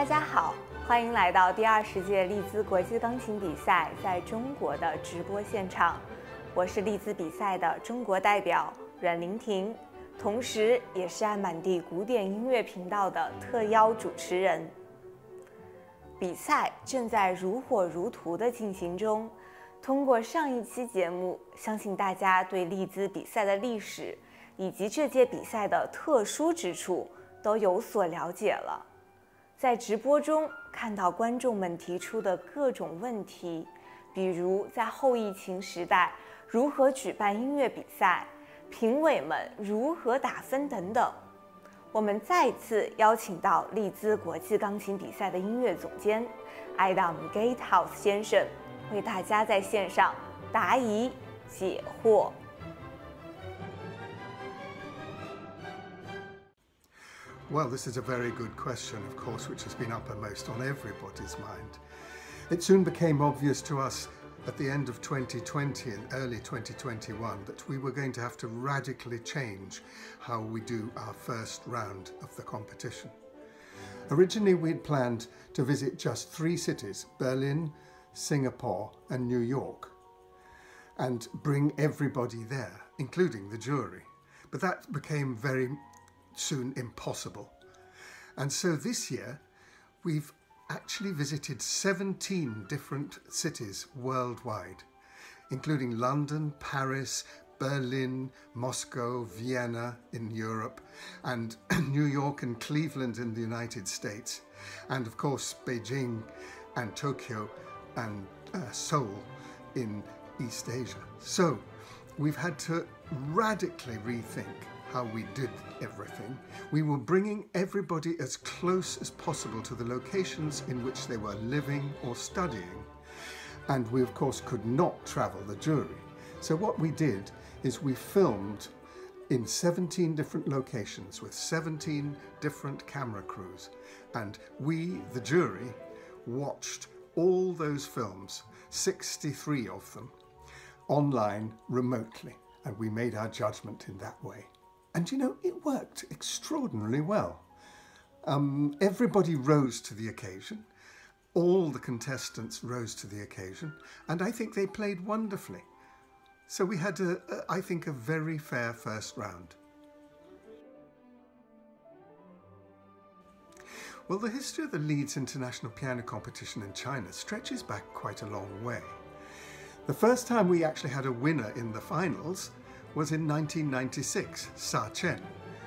大家好，欢迎来到第二十届利兹国际钢琴比赛在中国的直播现场。我是利兹比赛的中国代表阮玲婷，同时也是爱满地古典音乐频道的特邀主持人。比赛正在如火如荼的进行中。通过上一期节目，相信大家对利兹比赛的历史以及这届比赛的特殊之处都有所了解了。在直播中看到观众们提出的各种问题，比如在后疫情时代如何举办音乐比赛，评委们如何打分等等。我们再次邀请到利兹国际钢琴比赛的音乐总监，Adam Gatehouse 先生，为大家在线上答疑解惑。Well, this is a very good question, of course, which has been uppermost on everybody's mind. It soon became obvious to us at the end of 2020 and early 2021 that we were going to have to radically change how we do our first round of the competition. Originally, we had planned to visit just three cities Berlin, Singapore, and New York, and bring everybody there, including the jury. But that became very soon impossible. And so this year, we've actually visited 17 different cities worldwide, including London, Paris, Berlin, Moscow, Vienna in Europe, and New York and Cleveland in the United States, and of course Beijing and Tokyo and uh, Seoul in East Asia. So we've had to radically rethink how we did everything, we were bringing everybody as close as possible to the locations in which they were living or studying. And we, of course, could not travel the jury. So, what we did is we filmed in 17 different locations with 17 different camera crews. And we, the jury, watched all those films, 63 of them, online remotely. And we made our judgment in that way. And you know, it worked extraordinarily well. Um, everybody rose to the occasion. All the contestants rose to the occasion, and I think they played wonderfully. So we had, a, a, I think, a very fair first round. Well, the history of the Leeds International Piano Competition in China stretches back quite a long way. The first time we actually had a winner in the finals was in 1996, Sa Chen,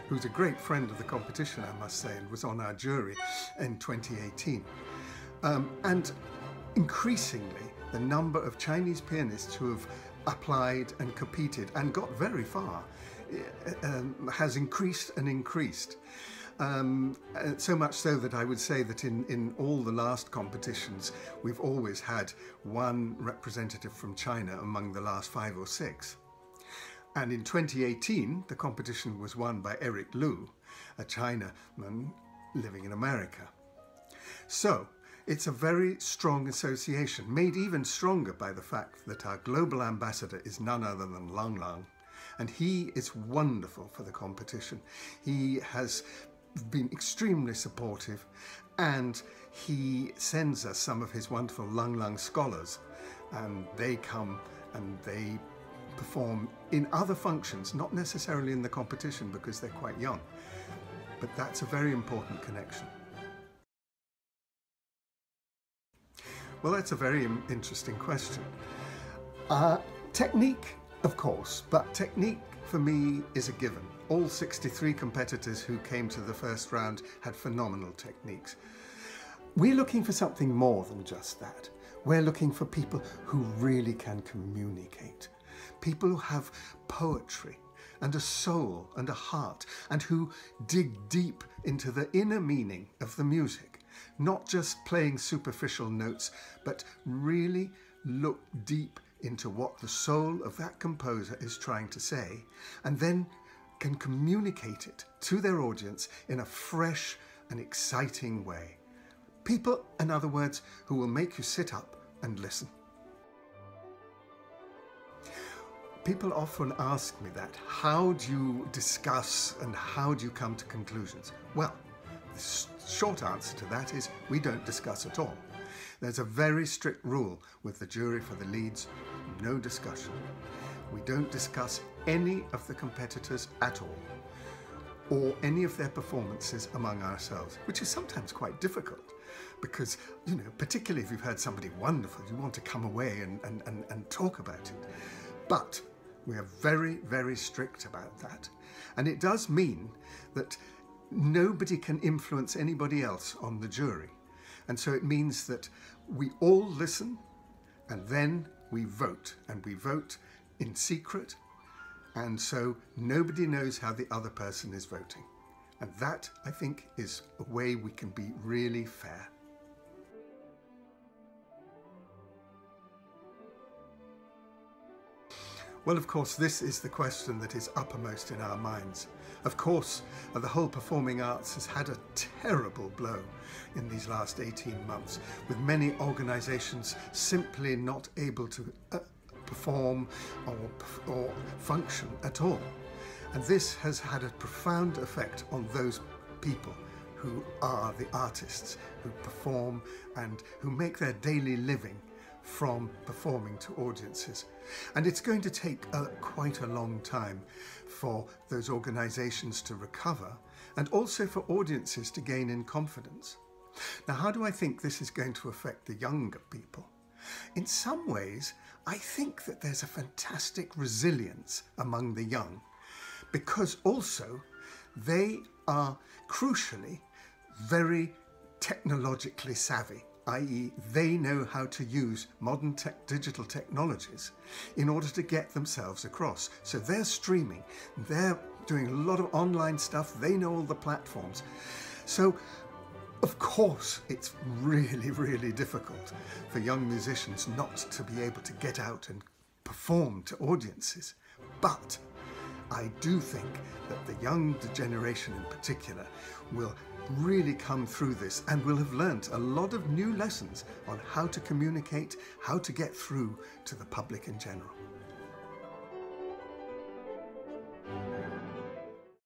who's a great friend of the competition, I must say, and was on our jury in 2018. Um, and increasingly, the number of Chinese pianists who have applied and competed and got very far uh, um, has increased and increased. Um, uh, so much so that I would say that in, in all the last competitions, we've always had one representative from China among the last five or six. And in 2018, the competition was won by Eric Lu, a Chinaman living in America. So, it's a very strong association, made even stronger by the fact that our global ambassador is none other than Lang Lang. And he is wonderful for the competition. He has been extremely supportive and he sends us some of his wonderful Lang Lang scholars and they come and they perform in other functions, not necessarily in the competition because they're quite young. But that's a very important connection. Well, that's a very interesting question. Uh, technique, of course, but technique for me is a given. All 63 competitors who came to the first round had phenomenal techniques. We're looking for something more than just that. We're looking for people who really can communicate people who have poetry and a soul and a heart and who dig deep into the inner meaning of the music, not just playing superficial notes, but really look deep into what the soul of that composer is trying to say and then can communicate it to their audience in a fresh and exciting way. People, in other words, who will make you sit up and listen. People often ask me that. How do you discuss and how do you come to conclusions? Well, the short answer to that is we don't discuss at all. There's a very strict rule with the jury for the Leeds no discussion. We don't discuss any of the competitors at all or any of their performances among ourselves, which is sometimes quite difficult because, you know, particularly if you've heard somebody wonderful, you want to come away and, and, and, and talk about it. But we are very, very strict about that. And it does mean that nobody can influence anybody else on the jury. And so it means that we all listen and then we vote. And we vote in secret and so nobody knows how the other person is voting. And that, I think, is a way we can be really fair. Well, of course, this is the question that is uppermost in our minds. Of course, the whole performing arts has had a terrible blow in these last 18 months, with many organisations simply not able to uh, perform or, or function at all. And this has had a profound effect on those people who are the artists, who perform and who make their daily living from performing to audiences. And it's going to take a, quite a long time for those organisations to recover and also for audiences to gain in confidence. Now, how do I think this is going to affect the younger people? In some ways, I think that there's a fantastic resilience among the young because also they are crucially very technologically savvy, i.e., they know how to use modern tech, digital technologies in order to get themselves across. So they're streaming, they're doing a lot of online stuff, they know all the platforms. So of course, it's really, really difficult for young musicians not to be able to get out and perform to audiences. But I do think that the young generation in particular will really come through this and will have learnt a lot of new lessons on how to communicate, how to get through to the public in general.